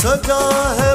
सजा है।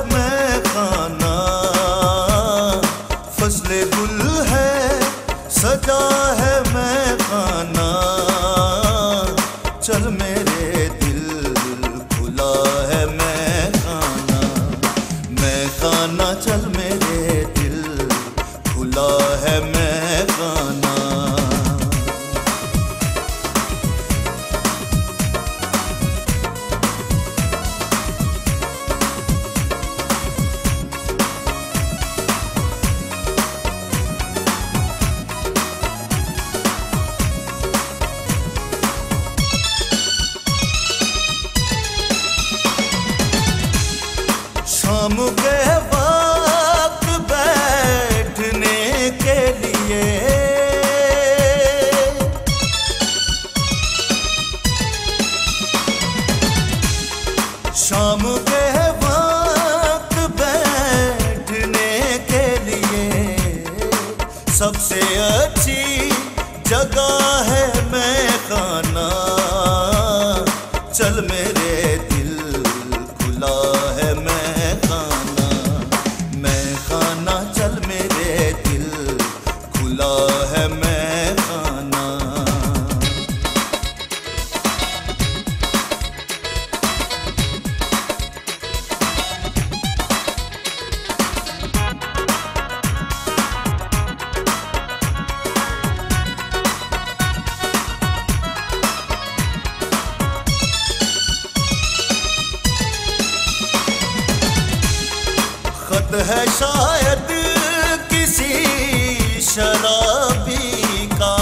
है शायद किसी शराबी का।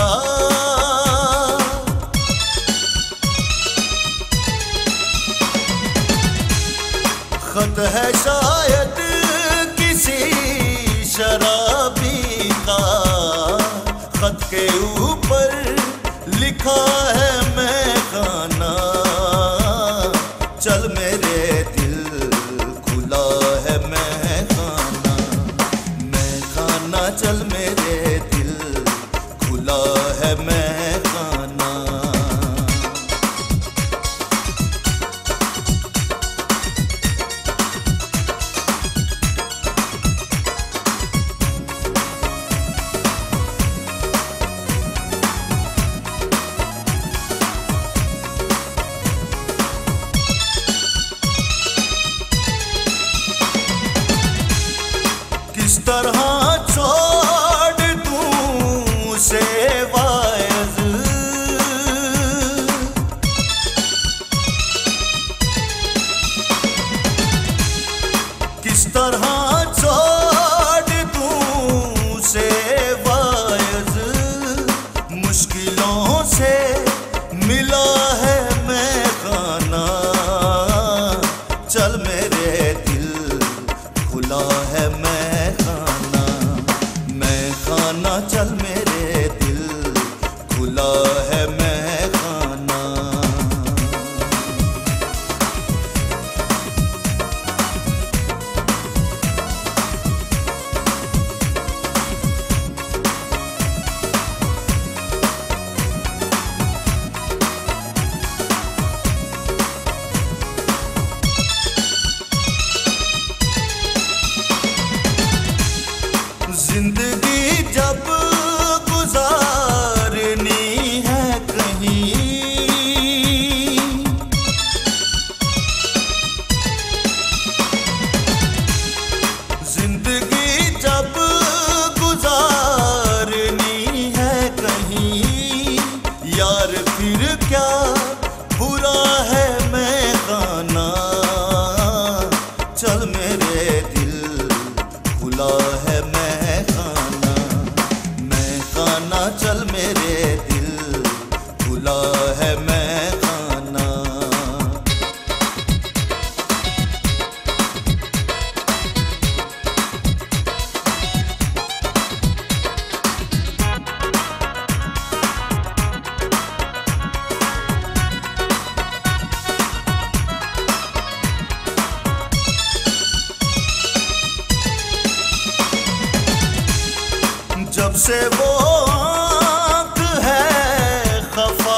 खत है शायद किसी शराबी का। खत के ऊपर लिखा है कर हाँ यार फिर क्या? बुरा है मैं गाना चल मेरे दिल, खुला है मैं गाना मैं गाना चल मेरे से वो आँख है खफा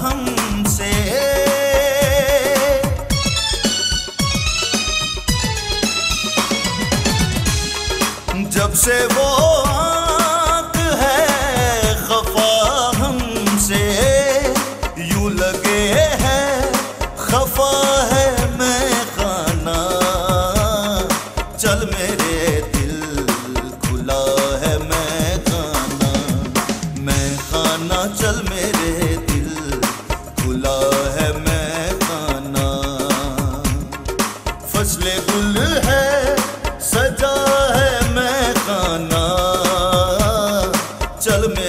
हमसे। जब से वो दीवाना चल मेरे दिल खुला है मैं खाना। फसले गुल है, सजा है मैं खाना। चल मेरे